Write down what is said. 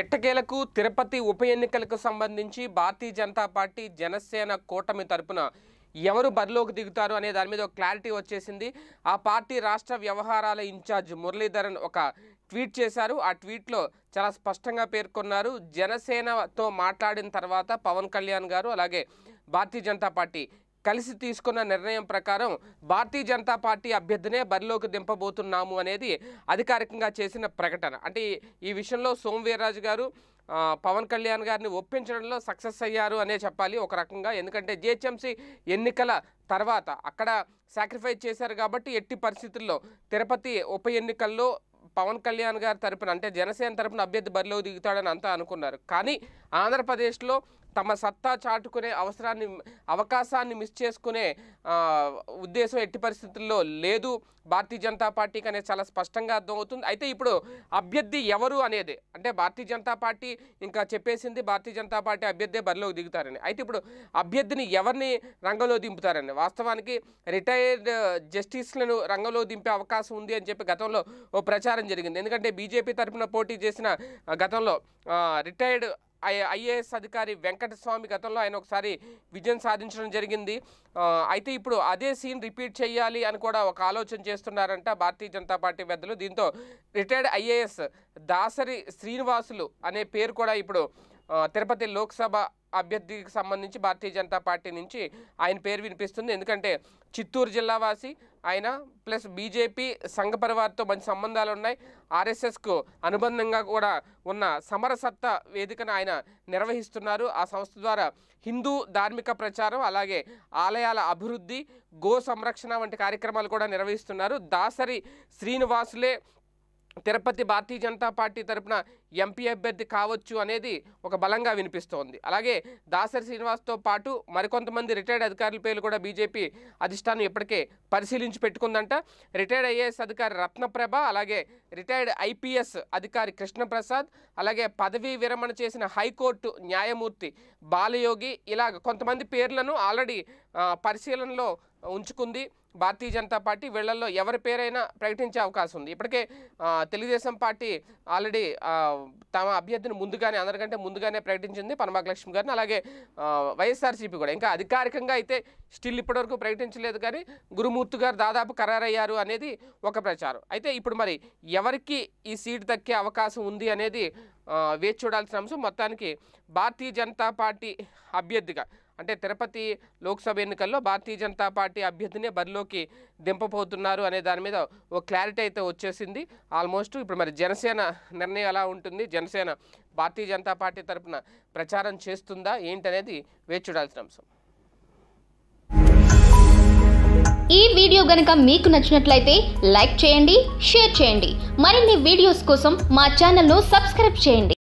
ఎట్టకేలకు తిరుపతి ఉప ఎన్నికలకు సంబంధించి భారతీయ జనతా పార్టీ జనసేన కూటమి తరపున ఎవరు బరిలోకి దిగుతారు అనే దాని మీద ఒక క్లారిటీ వచ్చేసింది. ఆ పార్టీ రాష్ట్ర వ్యవహారాల ఇన్ఛార్జ్ మురళీధరన్ ఒక ట్వీట్ చేశారు. ఆ ట్వీట్లో చాలా స్పష్టంగా పేర్కొన్నారు. జనసేనతో మాట్లాడిన తర్వాత పవన్ కళ్యాణ్ గారు అలాగే భారతీయ జనతా పార్టీ కలిసి తీసుకున్న నిర్ణయం ప్రకారం భారతీయ జనతా పార్టీ అభ్యర్థినే బరిలోకి దింపబోతున్నాము అనేది అధికారికంగా చేసిన ప్రకటన. అంటే ఈ- విషయంలో సోమవీర్రాజు గారు పవన్ కళ్యాణ్ గారిని ఒప్పించడంలో సక్సెస్ అయ్యారు అనే చెప్పాలి ఒక రకంగా. ఎందుకంటే జిహెచ్ఎంసీ ఎన్నికల తర్వాత అక్కడ సాక్రిఫైస్ చేశారు కాబట్టి ఎట్టి పరిస్థితుల్లో తిరుపతి ఉప ఎన్నికల్లో పవన్ కళ్యాణ్ గారి తరపున అంటే జనసేన తరపున అభ్యర్థి బరిలో దిగుతాడని అంతా అనుకున్నారు. కానీ ఆంధ్రప్రదేశ్లో తమ సత్తా చాటుకునే అవసరాన్ని అవకాశాన్ని మిస్ చేసుకునే ఉద్దేశం ఎట్టి పరిస్థితుల్లో లేదు. భారతీయ జనతా పార్టీకి అనేది చాలా స్పష్టంగా అర్థమవుతుంది. అయితే ఇప్పుడు అభ్యర్థి ఎవరు అనేది అంటే భారతీయ జనతా పార్టీ ఇంకా చెప్పేసింది భారతీయ జనతా పార్టీ అభ్యర్థి బరిలోకి దిగుతారని. అయితే ఇప్పుడు అభ్యర్థిని ఎవరిని రంగంలో దింపుతారని? వాస్తవానికి రిటైర్డ్ జస్టిస్లను రంగంలో దింపే అవకాశం ఉంది అని చెప్పి గతంలో ఓ ప్రచారం జరిగింది. ఎందుకంటే బీజేపీ తరఫున పోటీ చేసిన గతంలో రిటైర్డ్ ఐఏఎస్ అధికారి వెంకటస్వామి గతంలో ఆయన ఒకసారి విజయం సాధించడం జరిగింది. అయితే ఇప్పుడు అదే సీన్ రిపీట్ చేయాలి అని కూడా ఒక ఆలోచన చేస్తున్నారంట భారతీయ జనతా పార్టీ పెద్దలు దీంతో రిటైర్డ్ ఐఏఎస్ దాసరి శ్రీనివాసులు అనే పేరు కూడా ఇప్పుడు తిరుపతి లోక్సభ అభ్యర్థికి సంబంధించి భారతీయ జనతా పార్టీ నుంచి ఆయన పేరు వినిపిస్తుంది. ఎందుకంటే చిత్తూరు జిల్లా వాసి ఆయన ప్లస్ బీజేపీ సంఘ పరివార్తో మంచి సంబంధాలు ఉన్నాయి. ఆర్ఎస్ఎస్కు అనుబంధంగా కూడా ఉన్న సమరసత్త వేదికను ఆయన నిర్వహిస్తున్నారు. ఆ సంస్థ ద్వారా హిందూ ధార్మిక ప్రచారం అలాగే ఆలయాల అభివృద్ధి గో సంరక్షణ వంటి కార్యక్రమాలు కూడా నిర్వహిస్తున్నారు. దాసరి శ్రీనివాసులే తిరుపతి భారతీయ జనతా పార్టీ తరపున ఎంపీ అభ్యర్థి కావచ్చు అనేది ఒక బలంగా వినిపిస్తోంది. అలాగే దాసరి శ్రీనివాస్తో పాటు మరికొంతమంది రిటైర్డ్ అధికారుల పేర్లు కూడా బీజేపీ అధిష్టానం ఇప్పటికే పరిశీలించి పెట్టుకుందంట. రిటైర్డ్ ఐఏఎస్ అధికారి రత్నప్రభ అలాగే రిటైర్డ్ ఐపీఎస్ అధికారి కృష్ణప్రసాద్ అలాగే పదవీ విరమణ చేసిన హైకోర్టు న్యాయమూర్తి బాలయోగి ఇలా కొంతమంది పేర్లను ఆల్రెడీ పరిశీలనలో ఉంచుకుంది. భారతీయ జనతా పార్టీ వీళ్ళలో ఎవరి పేరైనా ప్రకటించే అవకాశం ఉంది. ఇప్పటికే తెలుగుదేశం పార్టీ ఆల్రెడీ తమ అభ్యర్థిని ముందుగానే అందరికంటే ముందుగానే ప్రకటించింది పనమాక లక్ష్మి గారిని. అలాగే వైఎస్ఆర్సీపీ కూడా. ఇంకా అధికారికంగా అయితే స్టిల్ ఇప్పటివరకు ప్రకటించలేదు కానీ గురుమూర్తి గారు దాదాపు ఖరారయ్యారు అనేది ఒక ప్రచారం. అయితే ఇప్పుడు మరి ఎవరికి ఈ సీట్ దక్కే అవకాశం ఉంది అనేది వేచి చూడాల్సిన అంశం మొత్తానికి భారతీయ జనతా పార్టీ అభ్యర్థిగా అంటే తిరుపతి లోక్సభ ఎన్నికల్లో భారతీయ జనతా పార్టీ అభ్యర్థినే బరిలోకి దింపబోతున్నారు అనే దాని మీద ఓ క్లారిటీ అయితే వచ్చేసింది. ఆల్మోస్ట్ ఇప్పుడు మరి జనసేన నిర్ణయం ఎలా ఉంటుంది? జనసేన భారతీయ జనతా పార్టీ తరపున ప్రచారం చేస్తుందా? ఏంటనేది వేచి చూడాల్సిన అంశం. ఈ వీడియో గనుక మీకు నచ్చినట్లయితే లైక్ చేయండి షేర్ చేయండి. మరిన్ని వీడియోస్ కోసం మా ఛానల్ను సబ్స్క్రైబ్ చేయండి.